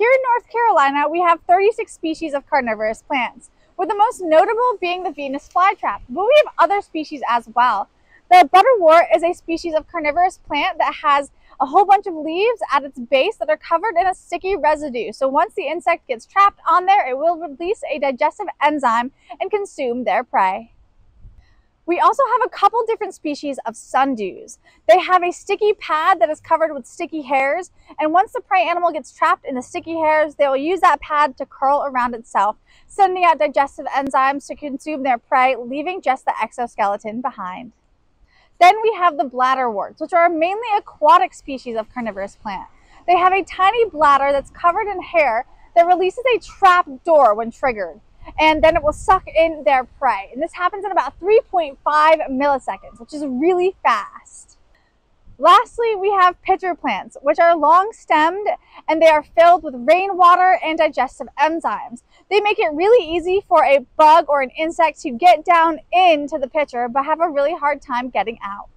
Here in North Carolina, we have 36 species of carnivorous plants, with the most notable being the Venus flytrap, but we have other species as well. The butterwort is a species of carnivorous plant that has a whole bunch of leaves at its base that are covered in a sticky residue. So once the insect gets trapped on there, it will release a digestive enzyme and consume their prey. We also have a couple different species of sundews. They have a sticky pad that is covered with sticky hairs, and once the prey animal gets trapped in the sticky hairs, they will use that pad to curl around itself, sending out digestive enzymes to consume their prey, leaving just the exoskeleton behind. Then we have the bladderworts, which are mainly aquatic species of carnivorous plant. They have a tiny bladder that's covered in hair that releases a trap door when triggered and then it will suck in their prey. And this happens in about 3.5 milliseconds, which is really fast. Lastly, we have pitcher plants, which are long stemmed and they are filled with rainwater and digestive enzymes. They make it really easy for a bug or an insect to get down into the pitcher, but have a really hard time getting out.